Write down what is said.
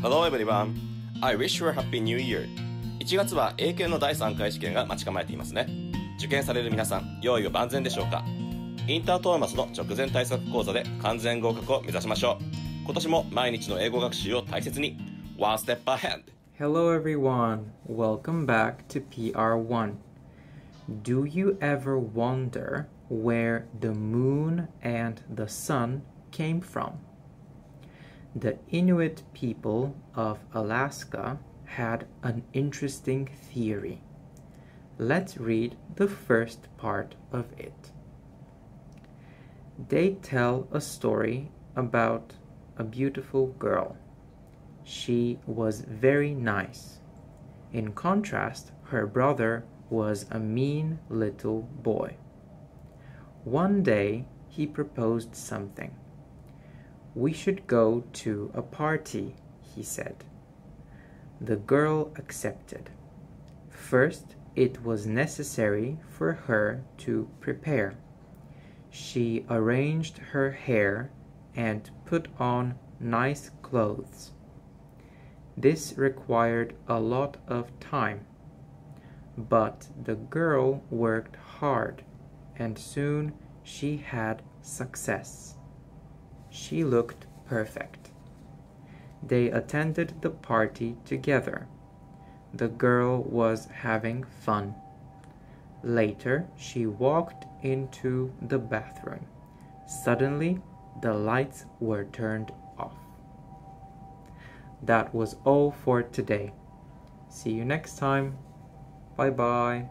Hello everyone. I wish you a happy new year. 1月は英検の第3回試験が待ち構えていますね。受験される皆さん、用意は万全でしょうかインタートーマスの直前対策講座で完全合格を目指しましょう。今年も毎日の英語学習を大切に。One step ahead. Hello, everyone. Welcome back to PR1. Do you ever wonder where the moon and the sun came from? The Inuit people of Alaska had an interesting theory. Let's read the first part of it. They tell a story about a beautiful girl. She was very nice. In contrast, her brother was a mean little boy. One day he proposed something. We should go to a party, he said. The girl accepted. First, it was necessary for her to prepare. She arranged her hair and put on nice clothes. This required a lot of time, but the girl worked hard and soon she had success. She looked perfect. They attended the party together. The girl was having fun. Later, she walked into the bathroom. Suddenly, the lights were turned off. That was all for today. See you next time. Bye bye.